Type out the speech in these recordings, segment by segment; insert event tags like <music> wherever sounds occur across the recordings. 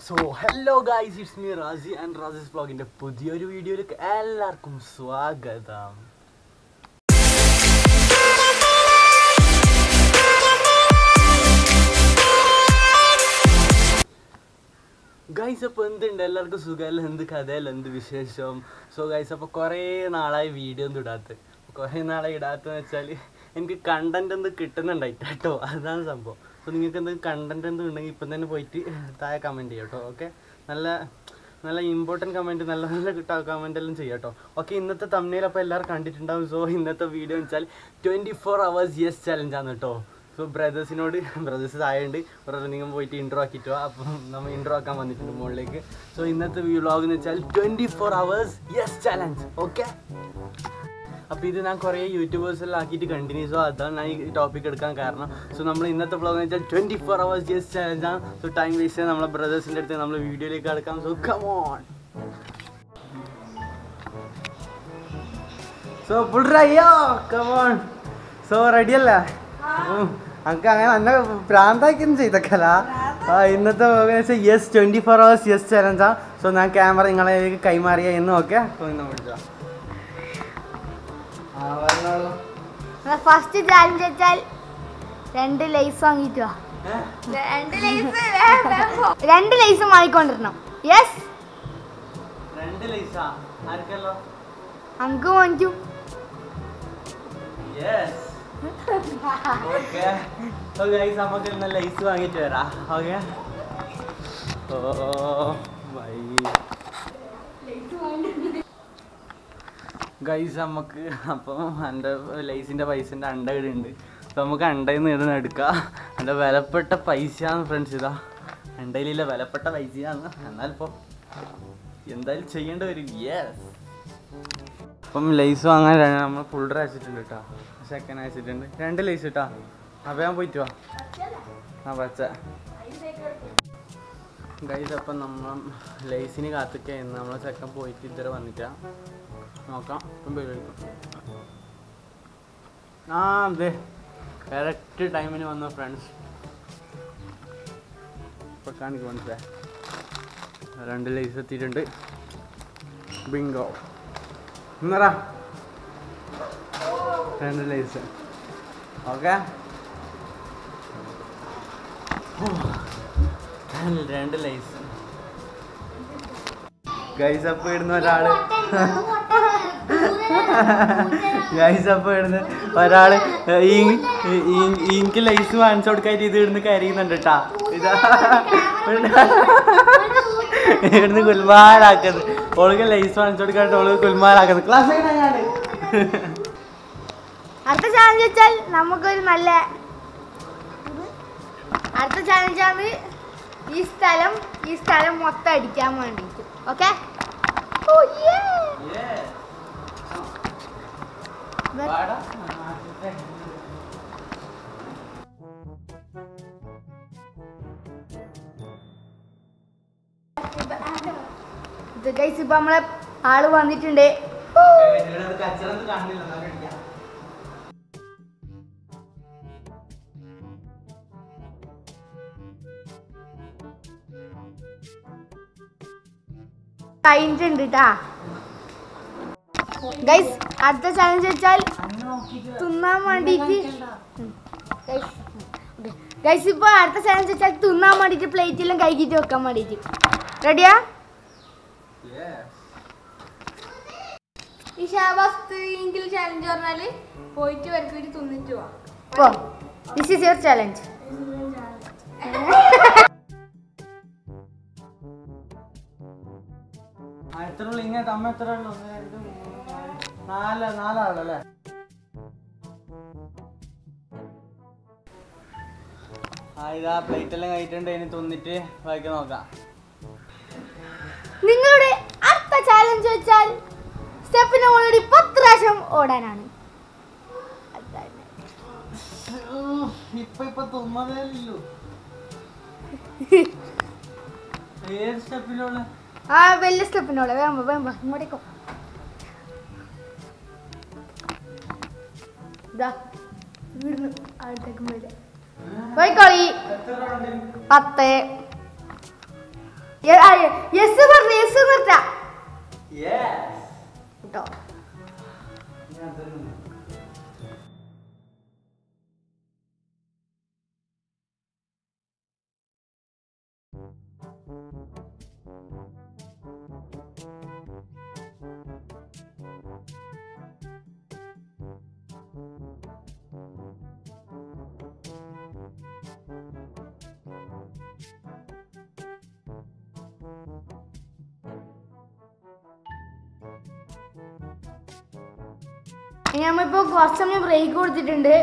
So hello guys it's me Razi and Razi's ബ്ലോഗിന്റെ പുതിയൊരു വീഡിയോയിലേക്ക് എല്ലാവർക്കും സ്വാഗതം. ഗൈസ് അപ്പോൾ എന്തുണ്ട്? എല്ലാവർക്കും സുഖമല്ല എന്ത് കഥയല്ല എന്ത് വിശേഷം? സോ ഗൈസ് അപ്പോൾ കുറേ നാളായി വീഡിയോ ഒന്നും ഇടാത്ത കുറേ നാളെ ഇടാത്തതെന്ന് വെച്ചാൽ എനിക്ക് കണ്ടന്റ് എന്ത് കിട്ടുന്നുണ്ടായിട്ട് കേട്ടോ. അതാണ് സംഭവം. അപ്പോൾ നിങ്ങൾക്ക് എന്തെങ്കിലും കണ്ടന്റ് എന്ത് ഉണ്ടെങ്കിൽ ഇപ്പം തന്നെ പോയിട്ട് താഴെ കമന്റ് ചെയ്യാം കേട്ടോ ഓക്കെ നല്ല നല്ല ഇമ്പോർട്ടന്റ് കമന്റ് നല്ല നല്ല കിട്ടാ കമന്റ് എല്ലാം ചെയ്യാം കേട്ടോ. ഓക്കെ ഇന്നത്തെ തമ്മിൽ അപ്പോൾ എല്ലാവരും കണ്ടിട്ടുണ്ടാവും. സോ ഇന്നത്തെ വീഡിയോ എന്ന് വെച്ചാൽ ട്വന്റി ഫോർ അവേഴ്സ് യെസ് ചലഞ്ചാണ് കേട്ടോ. സോ ബ്രദേഴ്സിനോട് ബ്രദേഴ്സ് താഴെയുണ്ട്. ഒരു നിങ്ങൾ പോയിട്ട് ഇൻട്രോ ആക്കിയിട്ട് അപ്പം നമ്മൾ ഇൻട്രോ ആക്കാൻ വന്നിട്ടുണ്ട് മുകളിലേക്ക്. സോ ഇന്നത്തെ വ്ലോഗ് എന്ന് വെച്ചാൽ twenty four hours yes challenge okay അപ്പോൾ ഇത് ഞാൻ കുറേ ആക്കിയിട്ട് കണ്ടിന്യൂസ് അതാണ് ഞാൻ ഈ ടോപ്പിക് എടുക്കാൻ കാരണം. സോ നമ്മൾ ഇന്നത്തെ വ്ലോഗ് എന്ന് വെച്ചാൽ ട്വന്റി ഫോർ അവേഴ്സ് ജസ്റ്റ് ചാലഞ്ചാണ് സോ ടൈം വേസ്റ്റ് ചെയ്യാൻ നമ്മളെ ബ്രദേഴ്സിന്റെ അടുത്ത് നമ്മൾ വീഡിയോയിലേക്ക് കിടക്കാം. സോ കമോൺ സോ പുള്ളറയ്യോ കമോൺ സോ റെഡി അല്ലേ? നമുക്ക് അങ്ങനെ നല്ല പ്രാന്തായിക്കൊന്നും ചെയ്തക്കല ഇന്നത്തെ വെച്ചാൽ yes twenty four hours yes ചലഞ്ചാ so ഞാൻ ക്യാമറ നിങ്ങളെ കൈമാറിയ എന്ന് ഓക്കെ സോ ഇന്ന് വിളിച്ചോ ഫസ്റ്റ് ചാലഞ്ച് വെച്ചാൽ രണ്ട് ലൈസ് വാങ്ങിട്ട് വാ. രണ്ട് ലൈസ് രണ്ട് ലൈസ് വാങ്ങിക്കൊണ്ടിരണം. യെസ് രണ്ട് വാങ്ങിക്കും നമുക്ക് ഇന്ന് ലൈസ് വാങ്ങിട്ട് വരാം. ഓക്കെ ഓ ബൈ ഗൈസ് നമുക്ക് അപ്പം എന്റെ ലൈസിന്റെ പൈസന്റെ അണ്ട ഇടുന്നുണ്ട് അപ്പം നമുക്ക് അണ്ടയിൽ നിന്ന് ഇടുന്ന എടുക്കാം. എന്റെ വിലപ്പെട്ട പൈസയാണ് ഫ്രണ്ട്സ് ഇതാ. അണ്ടയിലില്ല വിലപ്പെട്ട പൈസയാണ്. എന്നാലിപ്പോൾ എന്തായാലും ചെയ്യേണ്ട വരും. യെസ് അപ്പം ലൈസ് വാങ്ങാൻ നമ്മൾ ഫുൾ അയച്ചിട്ടുണ്ട് കേട്ടോ സെക്കൻഡ് അയച്ചിട്ടുണ്ട് രണ്ട് ലൈസ് കേട്ടോ അപ്പം ഞാൻ പോയിട്ട് വാ. ആ പച്ച ഗൈസ് അപ്പം നമ്മൾ ലൈസിന് കാത്തിക്ക നമ്മൾ ചെക്കൻ പോയിട്ട് ഇതുവരെ വന്നിട്ടാ നോക്കാം. ഇപ്പം പരിപാടിക്കും ആ അതെ കറക്റ്റ് ടൈമിന് വന്ന ഫ്രണ്ട്സ് ഇപ്പം കാണിക്കും മനസ്സിലായി. രണ്ട് ലൈസ് എത്തിയിട്ടുണ്ട്. ബിങ്കോ എന്നറാ രണ്ട് ലൈസ് ഓക്കെ രണ്ട് ലൈസ് ഗൈസ് അപ്പോൾ ഇടുന്ന ഒരാൾ <laughs> ഗൈസ് അപ്പോൾ ഇടുന്ന ഒരാൾ ഇങ്ക് ലൈസ് വാങ്ങിച്ചു കൊടുക്കായിട്ട് ഇത് ഇടുന്ന് കരയുന്നുണ്ട് കേട്ടാ ഇതാ. ഇവിടുന്ന് കുൽമാലാക്കുന്നത് ഓൾക്ക് ലൈസ് വാങ്ങിച്ചു കൊടുക്കാണ്ട് ഓൾ കുൽമാലാക്കുന്നത് ക്ലാസ് അടുത്ത ചാലഞ്ച് വെച്ചാൽ നമുക്കൊരു നല്ല അടുത്ത ചാലഞ്ചാണ് ഈ സ്ഥലം ഈ സ്ഥലം മൊത്തം അടിക്കാൻ വേണ്ടിയിട്ട്. ഓക്കെ ഇത് ഗൈസ് ഇപ്പൊ നമ്മളെ ആൾ വന്നിട്ടുണ്ട്. കഴിഞ്ഞിട്ടുണ്ട് കേട്ടാ ഗൈസ് അടുത്ത ചാലഞ്ച് വെച്ചാൽ തിന്നാൻ വേണ്ടിയിട്ട് ഗൈസ് ഇപ്പൊ അടുത്ത ചാലഞ്ച് വെച്ചാൽ തിന്നാൻ വേണ്ടിയിട്ട് പ്ലേറ്റിലും കൈകിട്ട് വെക്കാൻ വേണ്ടിയിട്ട്. റെഡിയാ ഈ ഷാബാസ് എങ്കിൽ ചാലഞ്ച് പറഞ്ഞാൽ പോയിട്ട് വരക്കൂടി തിന്നിട്ട് പോവാം ദിസ് ഈസ് യുവർ ചാലഞ്ച് എത്ര ഉള്ളു. ഇങ്ങനത്തെ അമ്മ എത്ര ഉള്ളു. ഒന്ന് രണ്ട് മൂന്ന് നാല് നാല് നാലാളല്ലേ? ആ ഇതാ പ്ലേറ്റ് എല്ലാം കഴിച്ചിട്ടുണ്ട് ഇനി തിന്നിട്ട് വായിക്കാൻ നോക്കാം. നിങ്ങളുടെ അടുത്ത ചാലഞ്ച് വെച്ചാൽ സ്റ്റെപ്പിന് മുകളിൽ പത്ത് പ്രാവശ്യം ഓടാനാണ്. ഇപ്പൊ ഇപ്പൊ തിന്നതേല്ലോ <laughs> ഏത് സ്റ്റെപ്പിനോളെ ആ വലിയ സ്റ്റെപ്പിനോളെ വേമ്പോ വേമ്പോ ഇങ്ങോട്ടേക്കോ ഇതാ ഇവിടുന്ന് അടുത്തേക്ക് വരെ പോയിക്കോളി. പത്ത് യെസ് പറഞ്ഞു യെസ് നിർത്താം കേട്ടോ. നമ്മളിപ്പോൾ കുറച്ച് സമയം ബ്രേക്ക് കൊടുത്തിട്ടുണ്ട്.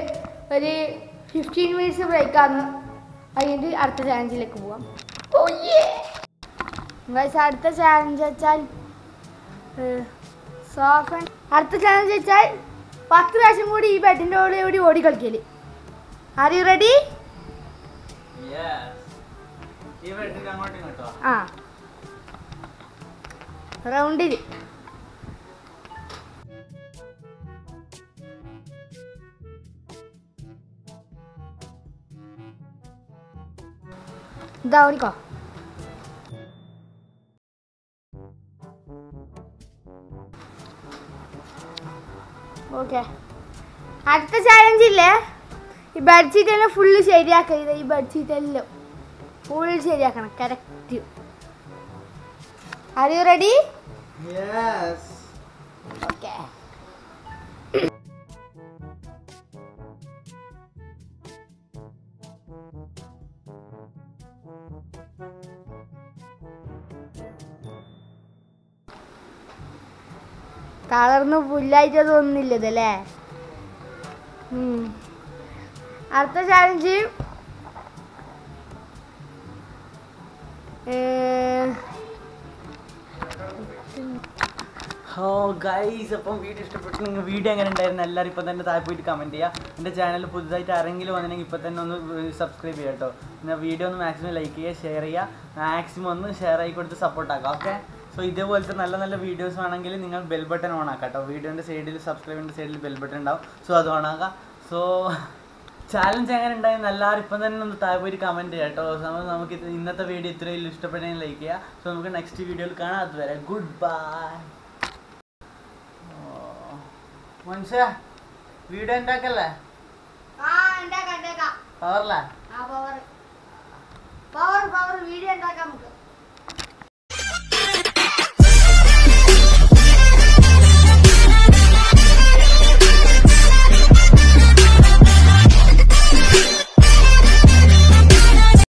ഒരു ഫിഫ്റ്റീൻ മിനിറ്റ്സ് ബ്രേക്കാണ് അതിന്റെ അടുത്ത ചാലഞ്ചിലേക്ക് പോവാം. ഗൈസ് അടുത്ത ചാലഞ്ച് വെച്ചാൽ സോഫൻ അടുത്ത ചാലഞ്ച് വെച്ചാൽ പത്ത് പ്രാവശ്യം കൂടി ഈ ബെഡിന്റെ ഓടി ഓടി ഓടി കളിക്കൽ. ആർ യു റെഡി ആ. റൗണ്ടിൽ ഇതാ ഓടിക്കോ. ഓക്കെ. അടുത്ത ചാലഞ്ച് ഇല്ലേ? ഈ ബെഡ്ഷീറ്റ് തന്നെ ഫുള്ള് ശരിയാക്കരുത് ഈ ബെഡ്ഷീറ്റ് എല്ലാം ഫുൾ ശരിയാക്കണം. Correct are you ready okay തളർന്ന് പുല്ലായിട്ട് തോന്നുന്നില്ല ഇതല്ലേ. അടുത്ത ചാലഞ്ച് ഹോ ഗൈസ് അപ്പം വീഡിയോ ഇഷ്ടപ്പെട്ടു. നിങ്ങൾ വീഡിയോ എങ്ങനെ ഉണ്ടായിരുന്നു? എല്ലാവരും ഇപ്പം തന്നെ താഴെ പോയിട്ട് കമന്റ് ചെയ്യുക എന്റെ ചാനൽ പുതുതായിട്ട് ആരെങ്കിലും വന്നിട്ടുണ്ടെങ്കിൽ ഇപ്പം തന്നെ ഒന്ന് സബ്സ്ക്രൈബ് ചെയ്യുക കേട്ടോ. പിന്നെ വീഡിയോ ഒന്ന് മാക്സിമം ലൈക്ക് ചെയ്യുക ഷെയർ ചെയ്യുക. മാക്സിമം ഒന്ന് ഷെയർ ആയി കൊടുത്ത് സപ്പോർട്ട് ആക്കുക ഓക്കെ സോ ഇതേപോലത്തെ നല്ല നല്ല വീഡിയോസ് വേണമെങ്കിൽ നിങ്ങൾ ബെൽ ബട്ടൺ ഓൺ ആക്കാം കേട്ടോ വീഡിയോന്റെ സൈഡിൽ സബ്സ്ക്രൈബിന്റെ സൈഡിൽ ബെൽ ബട്ടൺ ഉണ്ടാവും. സോ അത് ഓൺ ആക്കാം. സോ ചാലഞ്ച് എങ്ങനെ ഉണ്ടായിരുന്നു എല്ലാവരും ഇപ്പം തന്നെ ഒന്ന് താഴെ കമന്റ് ചെയ്യാം കേട്ടോ നമുക്ക് ഇന്നത്തെ വീഡിയോ ഇത്രയും ഇഷ്ടപ്പെട്ടെങ്കിൽ ലൈക്ക് ചെയ്യുക സോ നമുക്ക് നെക്സ്റ്റ് വീഡിയോയിൽ കാണാം. അതുവരെ ഗുഡ് ബൈ മനുഷ്യ വീഡിയോ ഉണ്ടാക്കല്ലേ? പവറല്ലേ പവർ